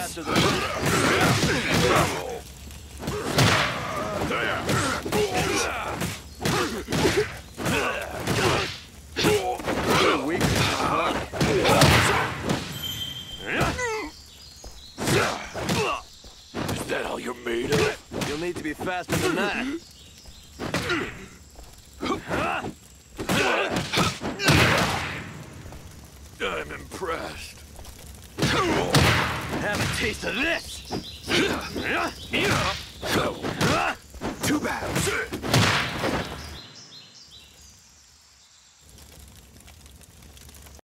need to be faster than Your weakness is fun. Is that all you're made of? You'll need to be faster than that. I'm impressed. Have a taste of this.